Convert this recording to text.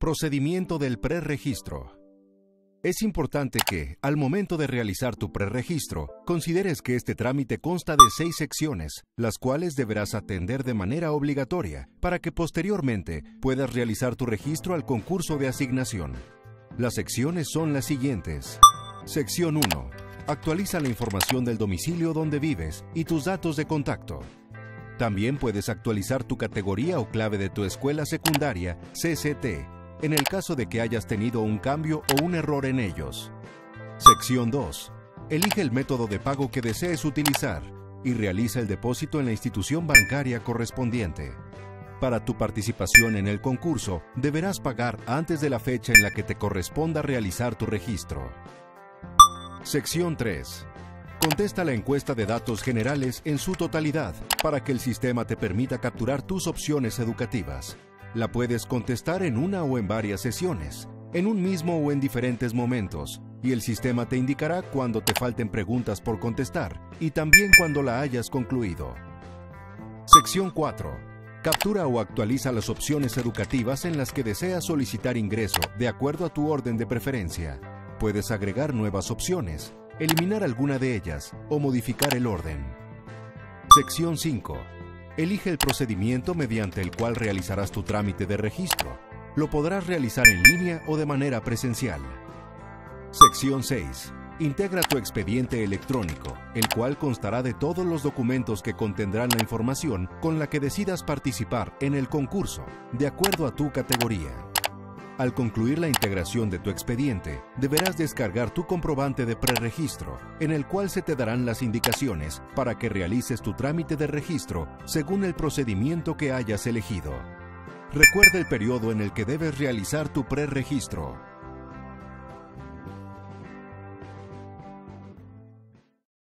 Procedimiento del preregistro. Es importante que, al momento de realizar tu preregistro, consideres que este trámite consta de seis secciones, las cuales deberás atender de manera obligatoria para que posteriormente puedas realizar tu registro al concurso de asignación. Las secciones son las siguientes. Sección 1. Actualiza la información del domicilio donde vives y tus datos de contacto. También puedes actualizar tu categoría o clave de tu escuela secundaria, CCT, en el caso de que hayas tenido un cambio o un error en ellos. Sección 2. Elige el método de pago que desees utilizar y realiza el depósito en la institución bancaria correspondiente. Para tu participación en el concurso, deberás pagar antes de la fecha en la que te corresponda realizar tu registro. Sección 3. Contesta la encuesta de datos generales en su totalidad para que el sistema te permita capturar tus opciones educativas. La puedes contestar en una o en varias sesiones, en un mismo o en diferentes momentos, y el sistema te indicará cuando te falten preguntas por contestar y también cuando la hayas concluido. Sección 4. Captura o actualiza las opciones educativas en las que deseas solicitar ingreso de acuerdo a tu orden de preferencia. Puedes agregar nuevas opciones, eliminar alguna de ellas o modificar el orden. Sección 5 Elige el procedimiento mediante el cual realizarás tu trámite de registro. Lo podrás realizar en línea o de manera presencial. Sección 6. Integra tu expediente electrónico, el cual constará de todos los documentos que contendrán la información con la que decidas participar en el concurso, de acuerdo a tu categoría. Al concluir la integración de tu expediente, deberás descargar tu comprobante de preregistro, en el cual se te darán las indicaciones para que realices tu trámite de registro según el procedimiento que hayas elegido. Recuerda el periodo en el que debes realizar tu preregistro.